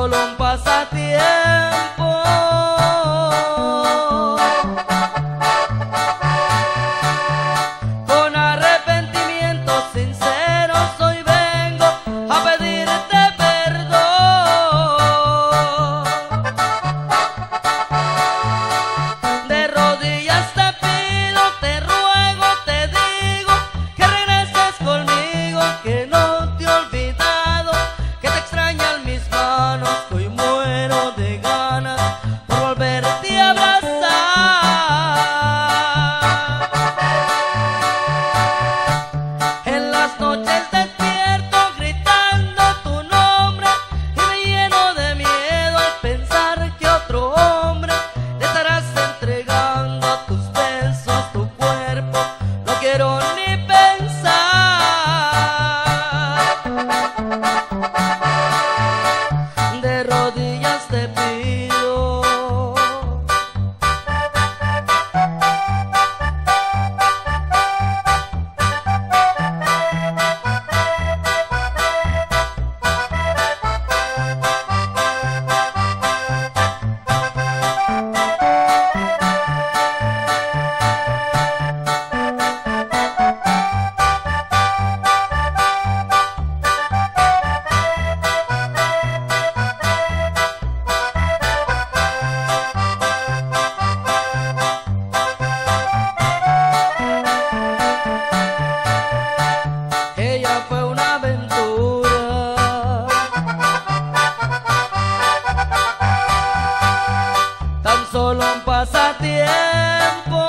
solo un pasatiempo. fueron solo un pasatiempo.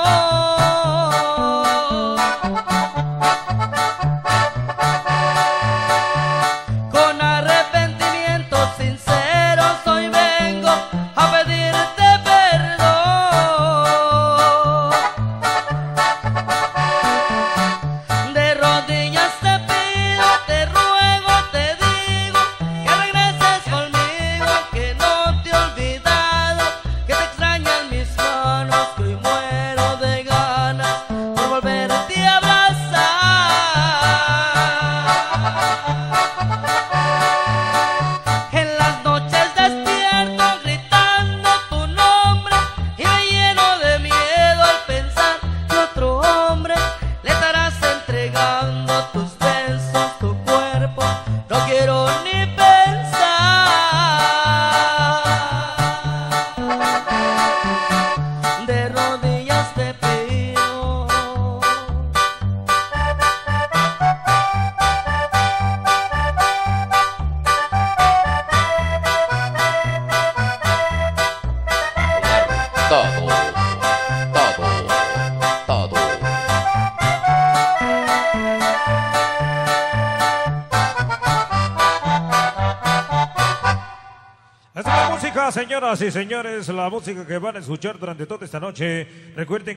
todo, todo, todo. Esta es la música, señoras y señores, la música que van a escuchar durante toda esta noche. Recuerden...